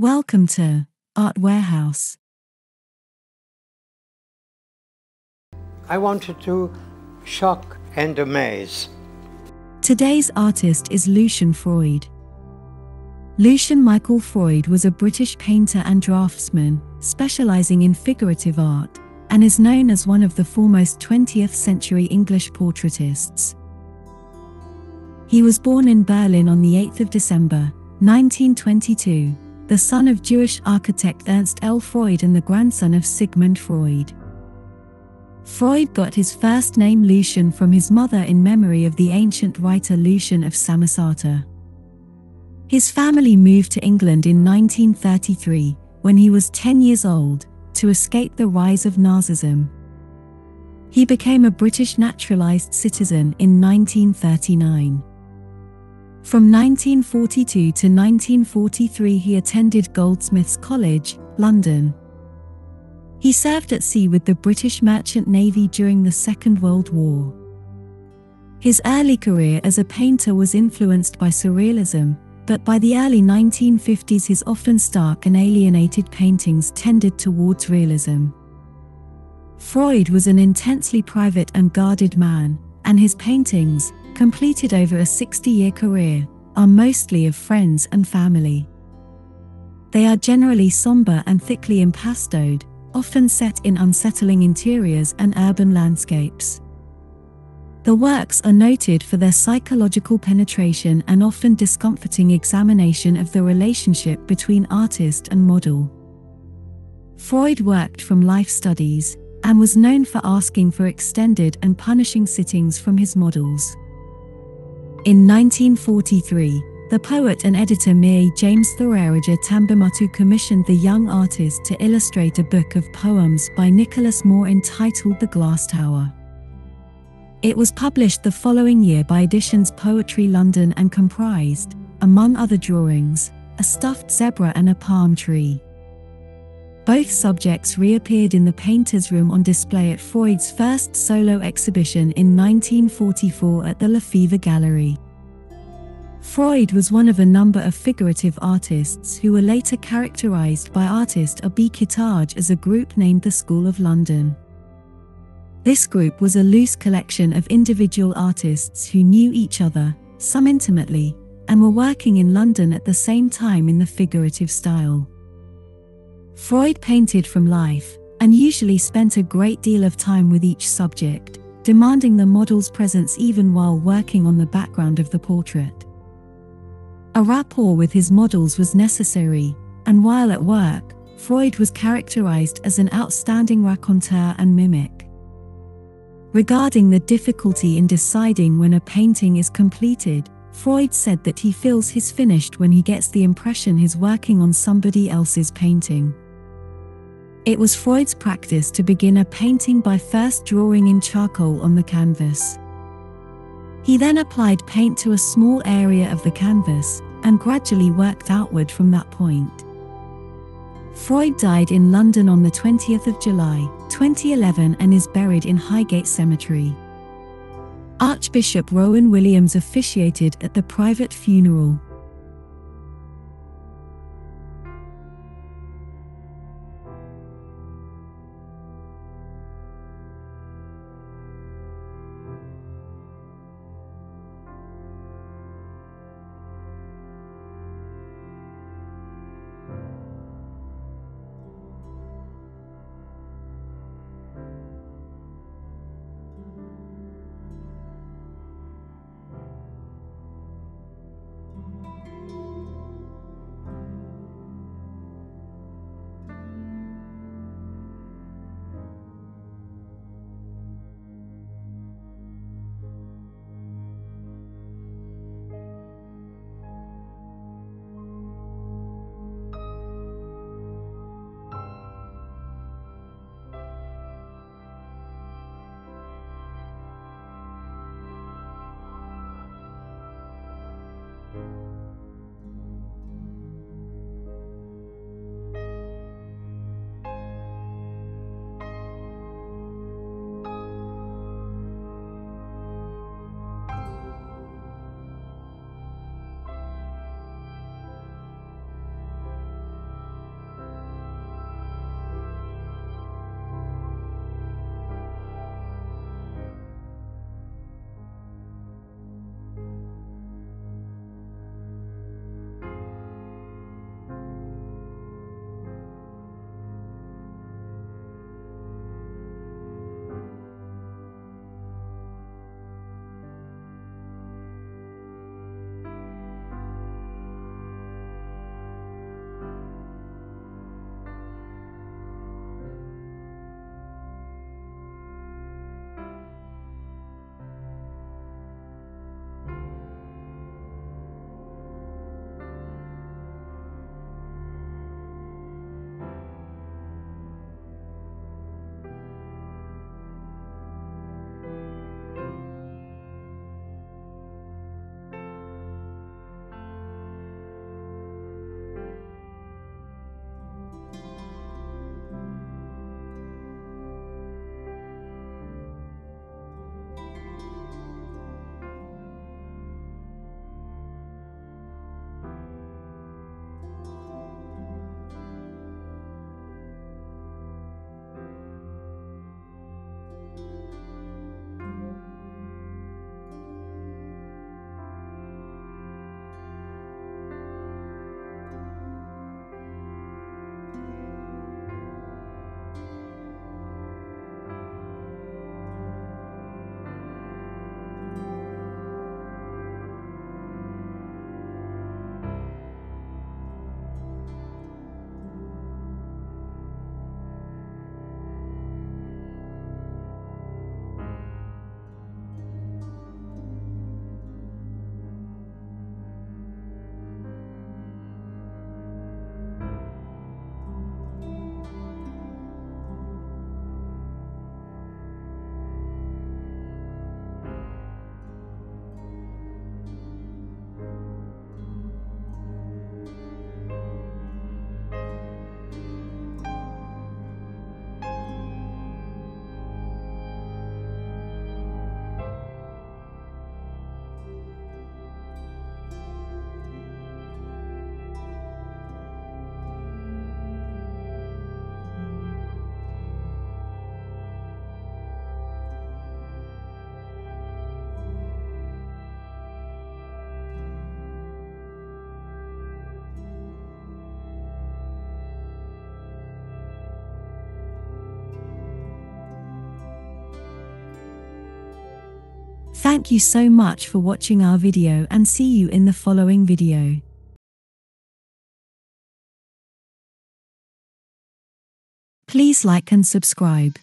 Welcome to Art Warehouse. I wanted to shock and amaze. Today's artist is Lucian Freud. Lucian Michael Freud was a British painter and draftsman, specializing in figurative art, and is known as one of the foremost 20th century English portraitists. He was born in Berlin on the 8th of December, 1922, the son of Jewish architect Ernst L. Freud and the grandson of Sigmund Freud. Freud got his first name Lucian from his mother in memory of the ancient writer Lucian of Samosata. His family moved to England in 1933, when he was 10 years old, to escape the rise of Nazism. He became a British naturalized citizen in 1939. From 1942 to 1943, he attended Goldsmiths College, London. He served at sea with the British Merchant Navy during the Second World War. His early career as a painter was influenced by Surrealism, but by the early 1950s his often stark and alienated paintings tended towards realism. Freud was an intensely private and guarded man, and his paintings, completed over a 60 year career, are mostly of friends and family. They are generally somber and thickly impastoed, often set in unsettling interiors and urban landscapes. The works are noted for their psychological penetration and often discomforting examination of the relationship between artist and model. Freud worked from life studies and was known for asking for extended and punishing sittings from his models. In 1943, the poet and editor Meary James Thurairajah Tambimuttu commissioned the young artist to illustrate a book of poems by Nicholas Moore entitled The Glass Tower. It was published the following year by Editions Poetry London and comprised, among other drawings, a stuffed zebra and a palm tree. Both subjects reappeared in the painter's room on display at Freud's first solo exhibition in 1944 at the Lefevre Gallery. Freud was one of a number of figurative artists who were later characterized by artist R. B. Kitaj as a group named the School of London. This group was a loose collection of individual artists who knew each other, some intimately, and were working in London at the same time in the figurative style. Freud painted from life, and usually spent a great deal of time with each subject, demanding the model's presence even while working on the background of the portrait. A rapport with his models was necessary, and while at work, Freud was characterized as an outstanding raconteur and mimic. Regarding the difficulty in deciding when a painting is completed, Freud said that he feels he's finished when he gets the impression he's working on somebody else's painting. It was Freud's practice to begin a painting by first drawing in charcoal on the canvas. He then applied paint to a small area of the canvas and gradually worked outward from that point. Freud died in London on the 20th of July, 2011 and is buried in Highgate Cemetery. Archbishop Rowan Williams officiated at the private funeral. Thank you so much for watching our video and see you in the following video. Please like and subscribe.